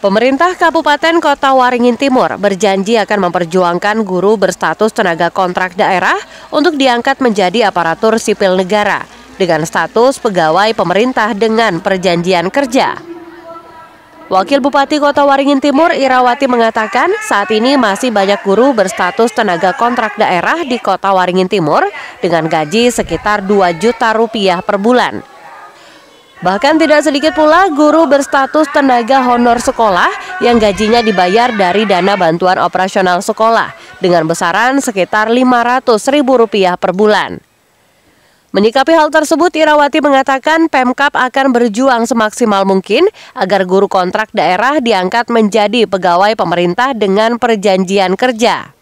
Pemerintah Kabupaten Kota Waringin Timur berjanji akan memperjuangkan guru berstatus tenaga kontrak daerah untuk diangkat menjadi aparatur sipil negara dengan status pegawai pemerintah dengan perjanjian kerja. Wakil Bupati Kota Waringin Timur Irawati mengatakan saat ini masih banyak guru berstatus tenaga kontrak daerah di Kota Waringin Timur dengan gaji sekitar 2 juta rupiah per bulan. Bahkan tidak sedikit pula guru berstatus tenaga honor sekolah yang gajinya dibayar dari dana bantuan operasional sekolah dengan besaran sekitar Rp500.000 per bulan. Menyikapi hal tersebut, Irawati mengatakan Pemkap akan berjuang semaksimal mungkin agar guru kontrak daerah diangkat menjadi pegawai pemerintah dengan perjanjian kerja.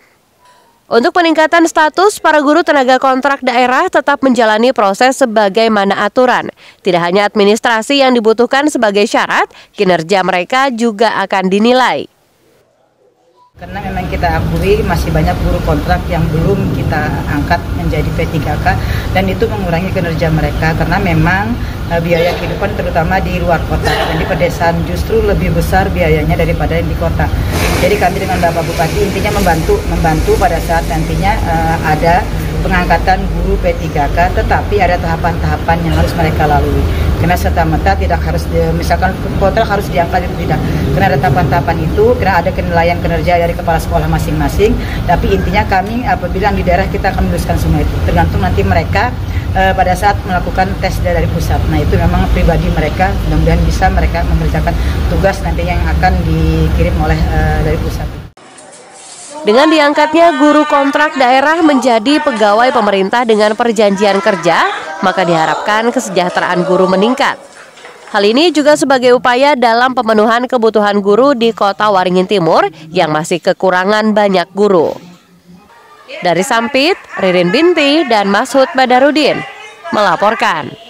Untuk peningkatan status, para guru tenaga kontrak daerah tetap menjalani proses sebagaimana aturan. Tidak hanya administrasi yang dibutuhkan sebagai syarat, kinerja mereka juga akan dinilai. Karena memang kita akui masih banyak guru kontrak yang belum kita angkat menjadi P3K dan itu mengurangi kinerja mereka karena memang e, biaya kehidupan terutama di luar kota dan di pedesaan justru lebih besar biayanya daripada di kota. Jadi kami dengan Bapak Bupati intinya membantu membantu pada saat nantinya uh, ada pengangkatan guru P3K tetapi ada tahapan-tahapan yang harus mereka lalui. Karena serta-merta tidak harus misalkan kontrak harus diangkat itu tidak. Karena ada tahapan-tahapan itu karena ada penilaian kinerja dari kepala sekolah masing-masing. Tapi intinya kami apabila di daerah kita akan menuliskan semua itu. Tergantung nanti mereka uh, pada saat melakukan tes dari pusat. Nah itu memang pribadi mereka mudah-mudahan bisa mereka mengerjakan tugas nanti yang akan dikirim oleh uh, dari pusat dengan diangkatnya guru kontrak daerah menjadi pegawai pemerintah dengan perjanjian kerja, maka diharapkan kesejahteraan guru meningkat. Hal ini juga sebagai upaya dalam pemenuhan kebutuhan guru di kota Waringin Timur yang masih kekurangan banyak guru. Dari Sampit, Ririn Binti, dan Mashud Badarudin melaporkan.